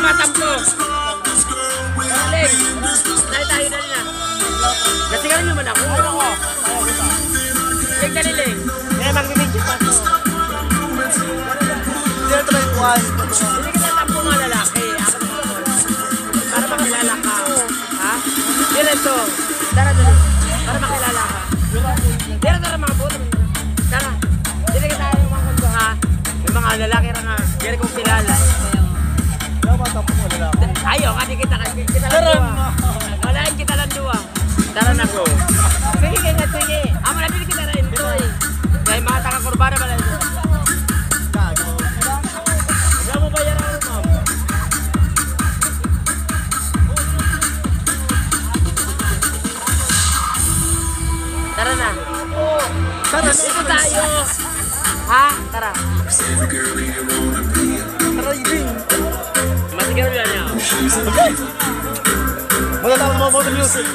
tampo. Alex, tayo tayo na na. Nasigaran nyo man ako. Leg dali, leg. Eh, mag-video pa to. Zero to like one. Hindi kita tampo mga lalaki. Ako na ako. Para makilala ka. Ha? Diretso. Tara, dali. Para makilala ka. Tara, tara mga boto. Tara. Dili kita yung mga kundo ha. Yung mga lalaki ra nga. Ayo kan kita kita lawan dua. lain kita lawan dua. Daran aku. Sige ka nga sige. Kita rin to. Kay mga taga kurbara bala Tara na. Tara na. Tayo. Ha? Tara. Manda dar uma mão music.